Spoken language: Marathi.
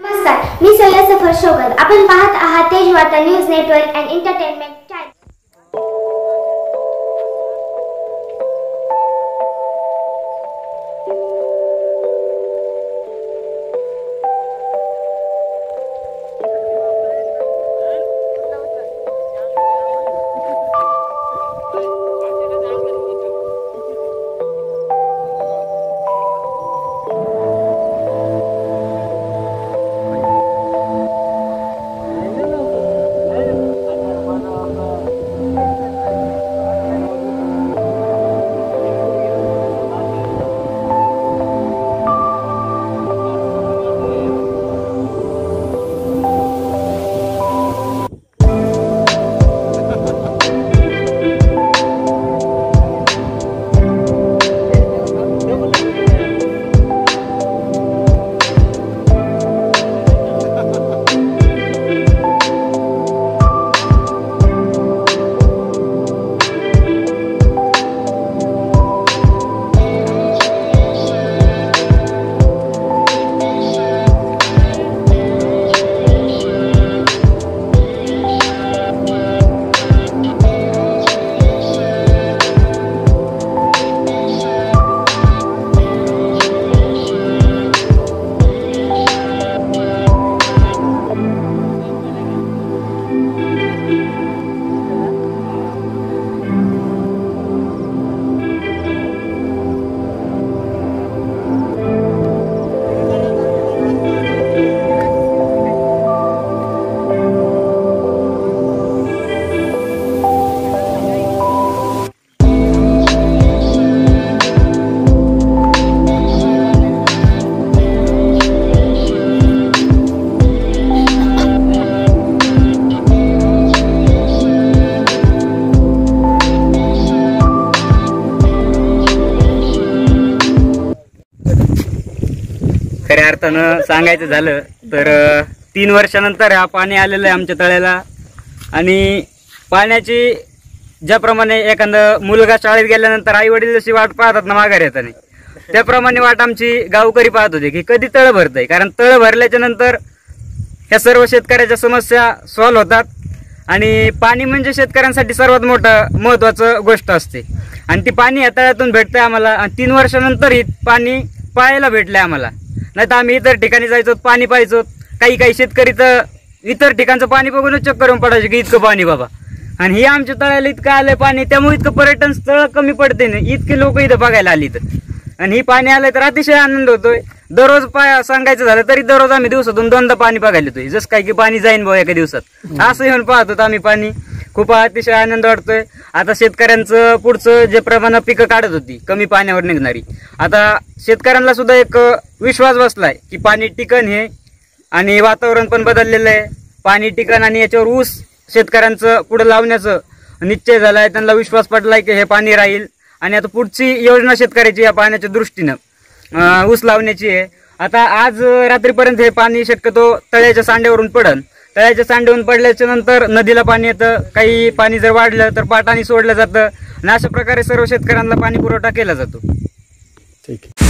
नमस्कार मी सय्यद सफर शोगल आपण पाहत आहात तेज वाता न्यूज नेटवर्क अँड एंटरटेनमेंट खऱ्या अर्थानं सांगायचं झालं तर तीन वर्षानंतर हा पाणी आलेलं आहे आमच्या तळ्याला. आणि पाण्याची ज्याप्रमाणे एखादं मुलगा शाळेत गेल्यानंतर आई वडील जशी वाट पाहतात ना माघार येताना त्याप्रमाणे वाट आमची गावकरी पाहत होते की कधी तळ भरतंय? कारण तळ भरल्याच्या नंतर ह्या सर्व शेतकऱ्याच्या समस्या सॉल्व्ह होतात. आणि पाणी म्हणजे शेतकऱ्यांसाठी सर्वात मोठं महत्वाचं गोष्ट असते. आणि ती पाणी ह्या तळ्यातून भेटतंय आम्हाला. आणि तीन वर्षानंतर ही पाणी पाहायला भेटलंय आम्हाला. नाही तर आम्ही इतर ठिकाणी जायचो पाणी पाहायचो. काही काही शेतकरी तर इतर ठिकाणचं पाणी बघूनच चक्कर पडायचे की इतकं पाणी बाबा. आणि हे आमच्या तळ्याला इतकं आलंय पाणी त्यामुळे इतकं पर्यटन स्थळ कमी पडते ना. इतके लोक इथं बघायला आली तर. आणि ही पाणी आलंय तर अतिशय आनंद होतोय. दररोज पा सांगायचं झालं तरी दररोज आम्ही दिवसातून दोनदा पाणी बघायला येतोय. जसं काय की पाणी जाईन भाऊ एका दिवसात. असं येऊन पाहत होतो आम्ही पाणी. खूप अतिशय आनंद वाटतोय. आता शेतकऱ्यांचं पुढचं जे प्रमाण पिकं काढत होती कमी पाण्यावर निघणारी. आता शेतकऱ्यांना सुद्धा एक विश्वास बसलाय की पाणी टिकन हे आणि वातावरण पण बदललेलं आहे. पाणी टिकन आणि याच्यावर ऊस शेतकऱ्यांचं पुढं लावण्याचं निश्चय झालाय. त्यांना विश्वास पडलाय की हे पाणी राहील. आणि आता पुढची योजना शेतकऱ्याची या पाण्याच्या दृष्टीनं ऊस लावण्याची आहे. आता आज रात्रीपर्यंत हे पाणी शक्यतो तळ्याच्या सांड्यावरून पडन. तळ्याच्या सांडवून पडल्याच्या नंतर नदीला पाणी येतं. काही पाणी जर वाढलं तर पाटाने सोडलं जातं. आणि अशा प्रकारे सर्व शेतकऱ्यांना पाणी पुरवठा केला जातो. ठीक आहे.